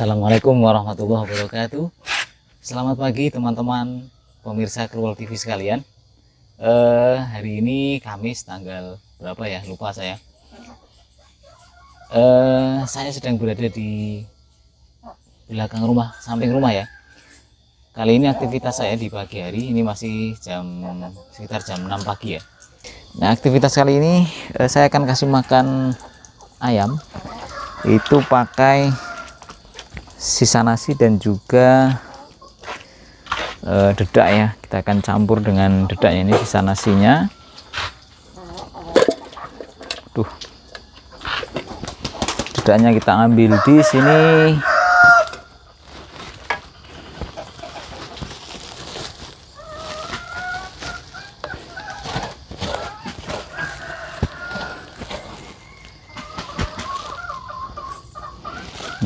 Assalamualaikum warahmatullahi wabarakatuh. Selamat pagi teman-teman pemirsa Kerual TV sekalian. Eh, Hari ini Kamis tanggal berapa ya? Lupa saya. Eh, Saya sedang berada di belakang rumah samping rumah ya. Kali ini aktivitas saya di pagi hari ini masih jam sekitar jam 6 pagi ya. Nah aktivitas kali ini eh, saya akan kasih makan ayam. Itu pakai sisa nasi dan juga uh, dedak ya. Kita akan campur dengan dedaknya ini sisa nasinya. Tuh dedaknya kita ambil di sini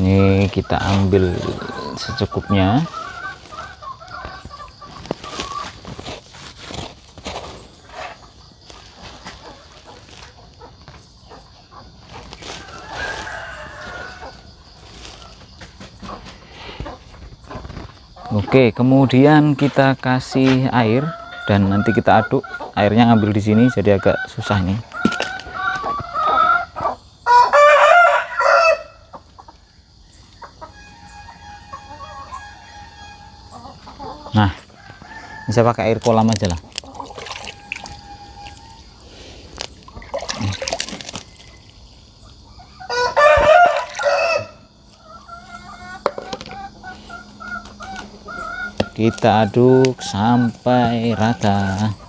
ini kita ambil secukupnya Oke, kemudian kita kasih air dan nanti kita aduk. Airnya ngambil di sini jadi agak susah nih. Nah, bisa pakai air kolam aja lah. Kita aduk sampai rata.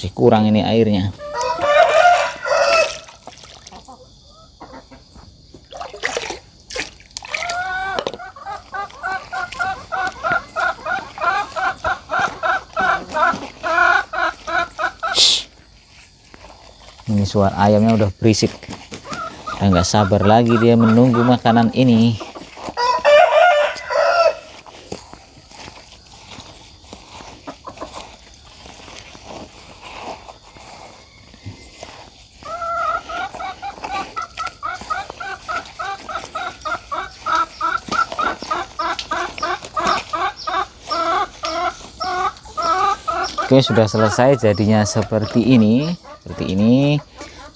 Masih kurang ini airnya. Ini suara ayamnya udah berisik. Udah nggak sabar lagi dia menunggu makanan ini Oke sudah selesai jadinya seperti ini seperti ini.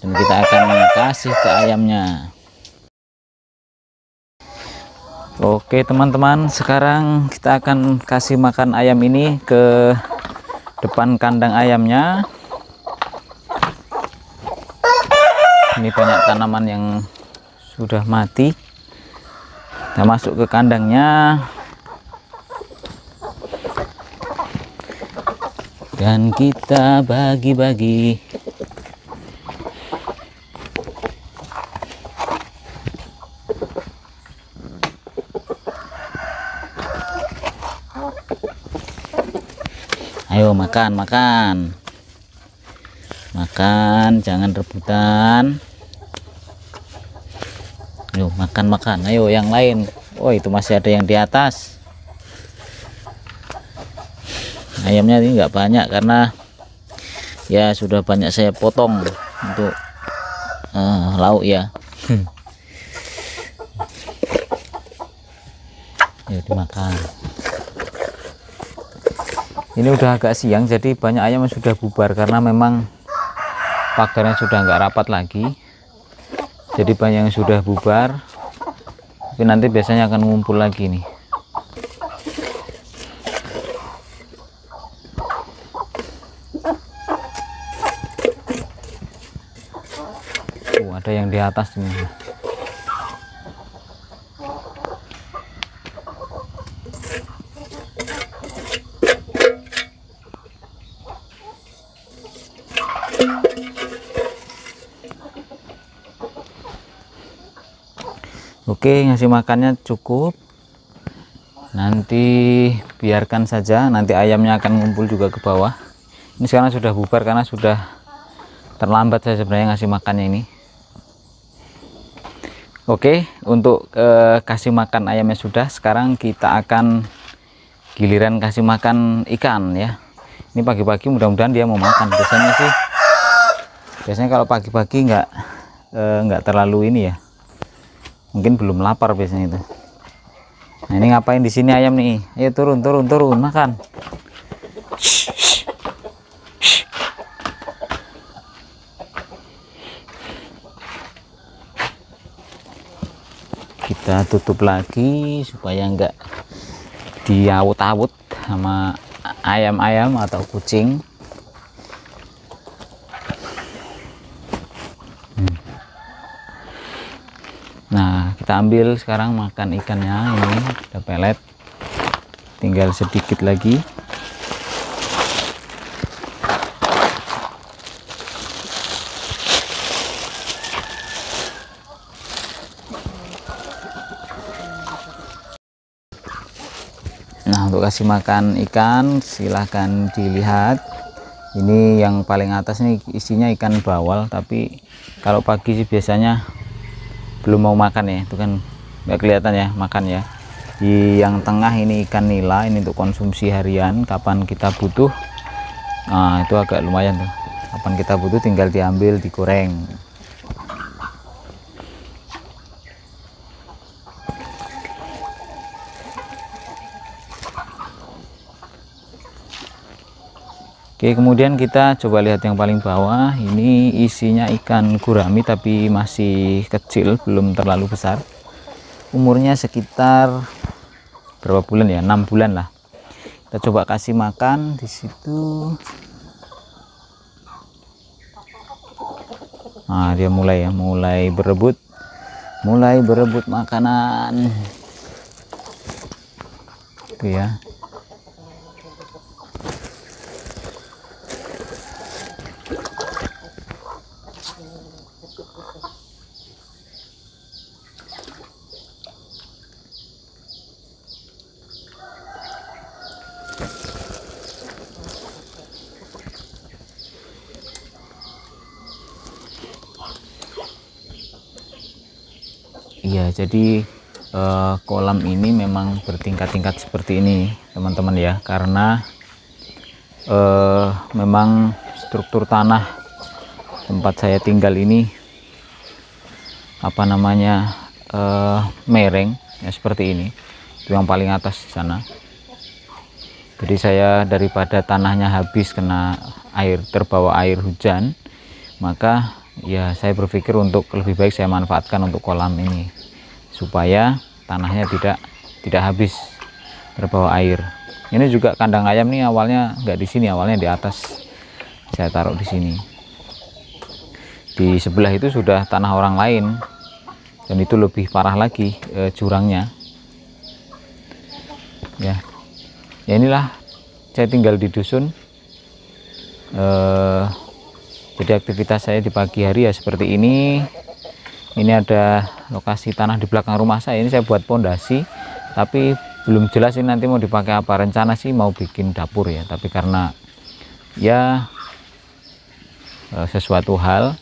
Dan kita akan kasih ke ayamnya. Oke teman-teman sekarang kita akan kasih makan ayam ini ke depan kandang ayamnya. Ini banyak tanaman yang sudah mati. Kita masuk ke kandangnya dan kita bagi-bagi. Ayo makan makan. Makan jangan rebutan. Yuk makan makan. Ayo yang lain. Oh itu masih ada yang di atas ayamnya ini enggak banyak karena ya sudah banyak saya potong untuk uh, lauk ya. Ya dimakan. Ini udah agak siang jadi banyak ayam yang sudah bubar karena memang pagarnya sudah enggak rapat lagi. Jadi banyak yang sudah bubar. Tapi nanti biasanya akan ngumpul lagi nih yang di atas ini. Oke, ngasih makannya cukup. Nanti biarkan saja, nanti ayamnya akan ngumpul juga ke bawah. Ini sekarang sudah bubar karena sudah terlambat saya sebenarnya ngasih makannya ini Oke, untuk eh, kasih makan ayamnya sudah. Sekarang kita akan giliran kasih makan ikan ya. Ini pagi-pagi mudah-mudahan dia mau makan. Biasanya sih, biasanya kalau pagi-pagi nggak eh, nggak terlalu ini ya. Mungkin belum lapar biasanya itu. Nah ini ngapain di sini ayam nih? Ayo turun, turun, turun, makan. Kita tutup lagi supaya enggak diawut-awut sama ayam-ayam atau kucing. Hmm. nah kita ambil sekarang makan ikannya ini udah pelet. Tinggal sedikit lagi nah untuk kasih makan ikan silahkan dilihat. Ini yang paling atas nih isinya ikan bawal tapi kalau pagi sih biasanya belum mau makan ya itu kan nggak kelihatan ya makan ya. Di yang tengah ini ikan nila ini untuk konsumsi harian kapan kita butuh. Nah itu agak lumayan tuh. Kapan kita butuh tinggal diambil digoreng Oke kemudian kita coba lihat yang paling bawah. Ini isinya ikan gurami tapi masih kecil belum terlalu besar. Umurnya sekitar berapa bulan ya? Enam bulan lah. Kita coba kasih makan di situ. Nah dia mulai ya mulai berebut. Mulai berebut makanan. Itu ya Iya, jadi eh, kolam ini memang bertingkat-tingkat seperti ini, teman-teman ya, karena eh, memang struktur tanah tempat saya tinggal ini apa namanya eh, mereng ya seperti ini, itu yang paling atas di sana. Jadi saya daripada tanahnya habis kena air terbawa air hujan, maka ya saya berpikir untuk lebih baik saya manfaatkan untuk kolam ini supaya tanahnya tidak tidak habis terbawa air. Ini juga kandang ayam nih awalnya nggak di sini awalnya di atas. Saya taruh di sini. Di sebelah itu sudah tanah orang lain. Dan itu lebih parah lagi e, jurangnya. Ya. Ya inilah saya tinggal di dusun. Eh, jadi aktivitas saya di pagi hari ya seperti ini. Ini ada lokasi tanah di belakang rumah saya. Ini saya buat pondasi tapi belum jelas ini nanti mau dipakai apa. Rencana sih mau bikin dapur ya tapi karena ya eh, sesuatu hal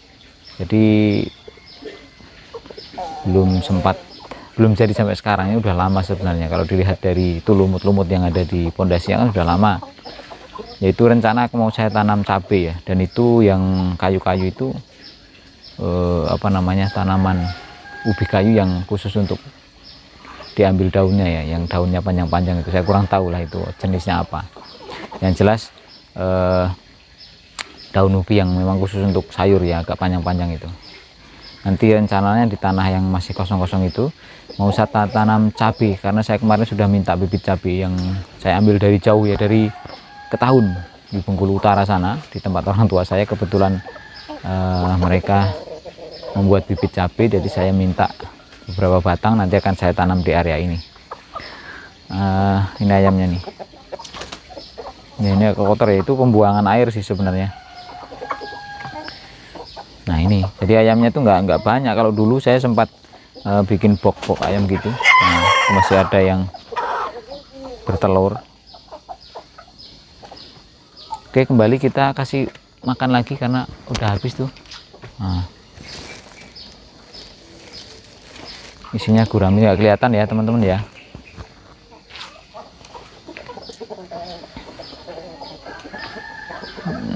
jadi belum sempat belum jadi sampai sekarang. Ini udah lama sebenarnya. Kalau dilihat dari itu lumut-lumut yang ada di pondasi yang sudah lama. Yaitu rencana mau saya tanam cabai ya. Dan itu yang kayu-kayu itu eh, apa namanya tanaman ubi kayu yang khusus untuk diambil daunnya ya yang daunnya panjang-panjang itu. Saya kurang tahu lah itu jenisnya apa. Yang jelas eh, daun ubi yang memang khusus untuk sayur ya agak panjang-panjang itu. Nanti rencananya di tanah yang masih kosong-kosong itu mau saya tanam cabai karena saya kemarin sudah minta bibit cabai yang saya ambil dari jauh ya dari Ketahun di Bengkulu Utara sana di tempat orang tua saya. Kebetulan uh, mereka membuat bibit cabai jadi saya minta beberapa batang nanti akan saya tanam di area ini. Uh, ini ayamnya nih. Ya, ini kotor ya itu pembuangan air sih sebenarnya. Nah ini. Jadi ayamnya tuh nggak nggak banyak. Kalau dulu saya sempat uh, bikin box-box ayam gitu. Nah, masih ada yang bertelur. Oke kembali kita kasih makan lagi karena udah habis tuh. Nah. Isinya gurami nggak kelihatan ya teman-teman ya.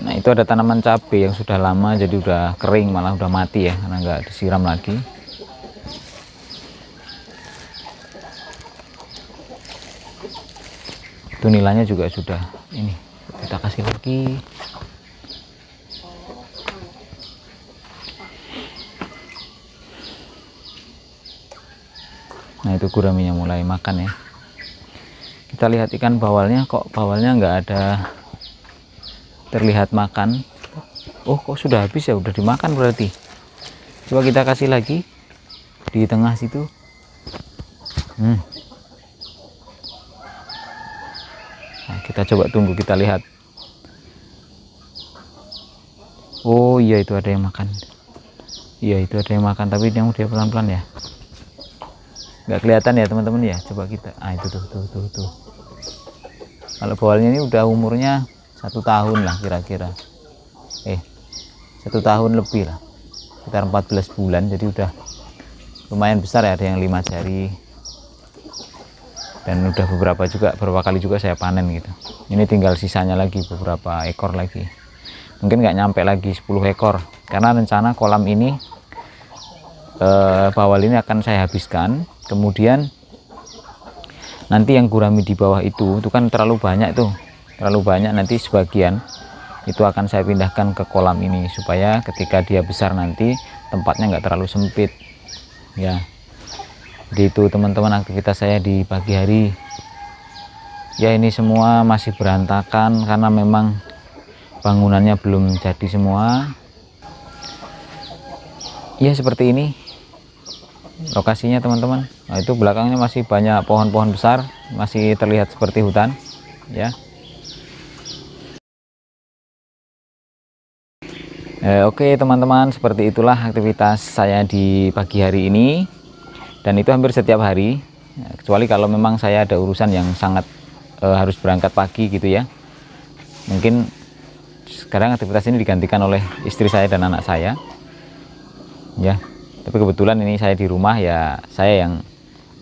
Nah itu ada tanaman cabai yang sudah lama jadi udah kering malah udah mati ya karena nggak disiram lagi. Itu nilainya juga sudah ini kita kasih lagi itu guraminya mulai makan ya. Kita lihat ikan bawalnya kok bawalnya nggak ada terlihat makan? Oh kok sudah habis ya? Udah dimakan berarti. Coba kita kasih lagi di tengah situ. Hmm. nah, kita coba tunggu kita lihat. Oh iya itu ada yang makan. Iya itu ada yang makan tapi yang udah pelan-pelan ya nggak kelihatan ya teman-teman ya? Coba kita. Ah itu tuh tuh tuh tuh. Kalau bawalnya ini udah umurnya satu tahun lah kira-kira. Eh satu tahun lebih lah. Sekitar 14 bulan jadi udah lumayan besar ya ada yang lima jari. Dan udah beberapa juga beberapa kali juga saya panen gitu. Ini tinggal sisanya lagi beberapa ekor lagi. Mungkin nggak nyampe lagi 10 ekor. Karena rencana kolam ini eh, bawal ini akan saya habiskan kemudian nanti yang gurami di bawah itu itu kan terlalu banyak tuh. Terlalu banyak nanti sebagian itu akan saya pindahkan ke kolam ini supaya ketika dia besar nanti tempatnya nggak terlalu sempit. Ya. Jadi itu teman-teman aktivitas saya di pagi hari. Ya ini semua masih berantakan karena memang bangunannya belum jadi semua. Ya seperti ini lokasinya teman-teman nah itu belakangnya masih banyak pohon-pohon besar masih terlihat seperti hutan ya. Eh, oke teman-teman seperti itulah aktivitas saya di pagi hari ini. Dan itu hampir setiap hari ya, kecuali kalau memang saya ada urusan yang sangat eh, harus berangkat pagi gitu ya. Mungkin sekarang aktivitas ini digantikan oleh istri saya dan anak saya ya. Tapi kebetulan ini saya di rumah ya saya yang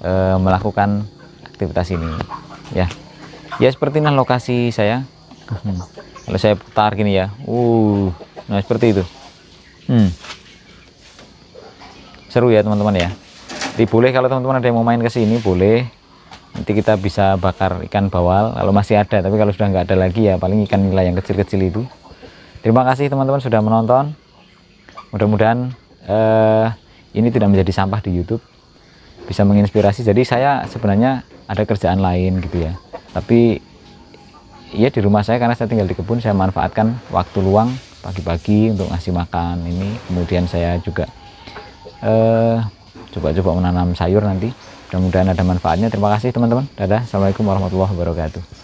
e, melakukan aktivitas ini. Ya. Ya seperti ini lokasi saya. Kalau saya putar gini ya. Uh nah seperti itu. Hmm. seru ya teman-teman ya. Jadi boleh kalau teman-teman ada yang mau main ke sini boleh. Nanti kita bisa bakar ikan bawal kalau masih ada. Tapi kalau sudah nggak ada lagi ya paling ikan nila yang kecil-kecil itu. Terima kasih teman-teman sudah menonton. Mudah-mudahan eh, ini tidak menjadi sampah di YouTube bisa menginspirasi. Jadi saya sebenarnya ada kerjaan lain gitu ya. Tapi ya di rumah saya karena saya tinggal di kebun saya manfaatkan waktu luang pagi-pagi untuk ngasih makan ini. Kemudian saya juga eh, coba-coba eh, menanam sayur nanti. Mudah-mudahan ada manfaatnya. Terima kasih teman-teman. Dadah. Assalamualaikum warahmatullahi wabarakatuh